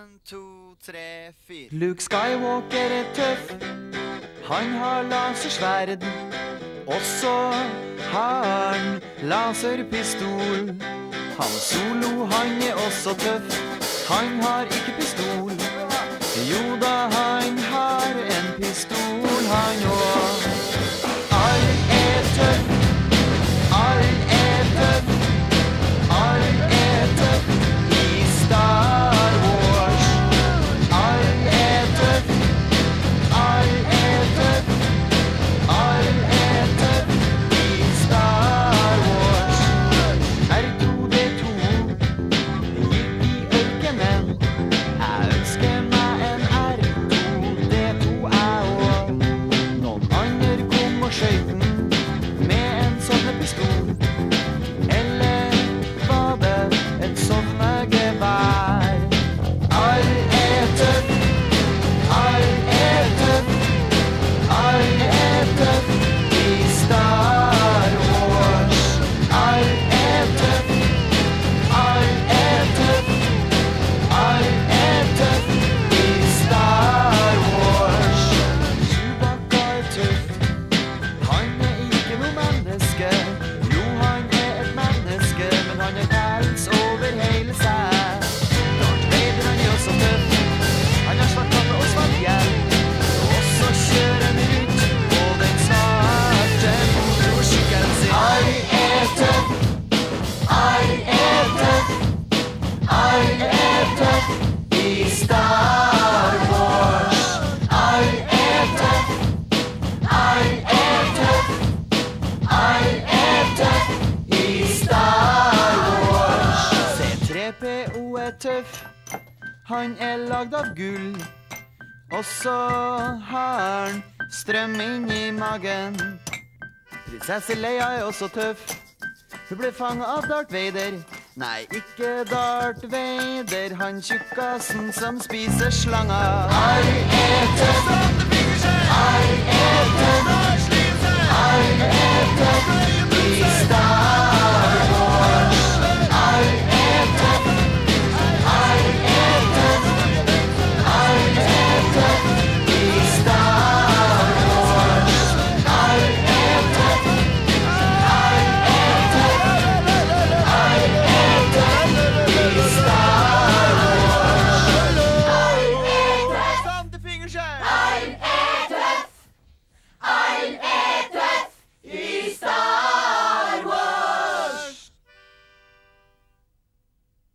En, to, tre, fire. Luke Skywalker er tøff. Han har lasersverd. Også har han laserpistol. Han Solo, han er også tøff. Han har ikke pistol. Jo, er tøff, han er lagd av gull. Og så har han strøm inni magen. Prinsesse Leia er også tøff. Hun ble fanga av Darth Vader. Nei, ikke Darth Vader, han tjukkasen som spiser slanger. Han er tøff.